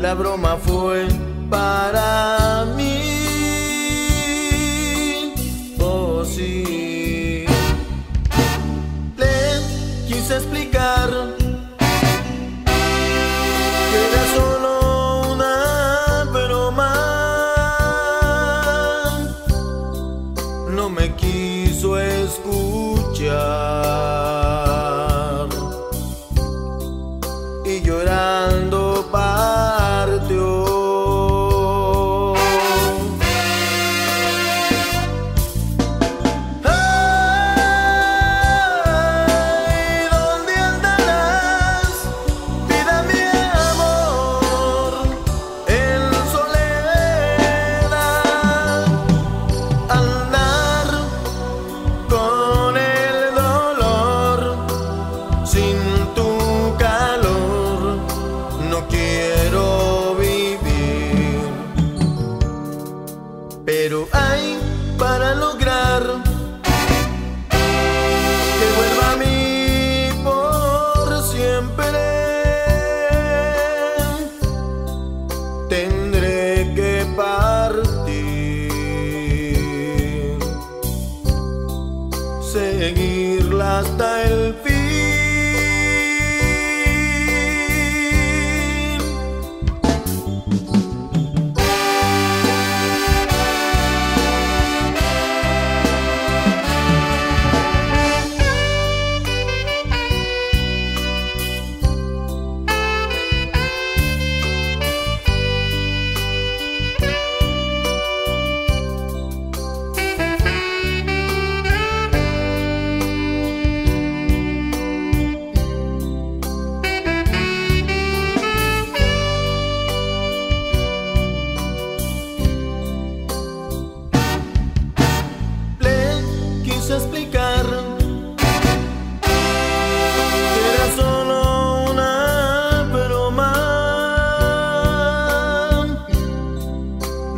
la broma fue para mí. Oh sí, le quise explicar Hay para lograr que vuelva a mí por siempre. Tendré que partir, seguirla hasta el fin.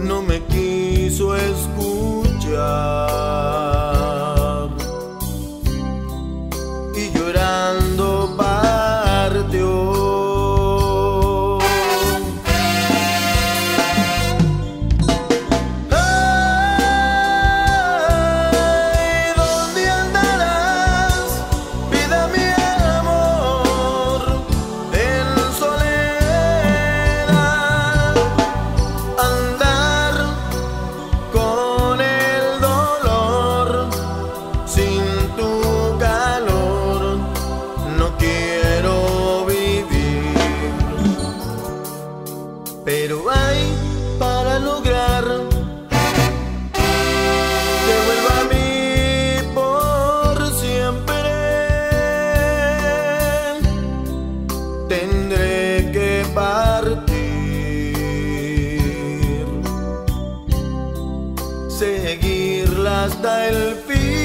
No me quiso escuchar hay para lograr que vuelva a mí por siempre. Tendré que partir, seguirla hasta el fin.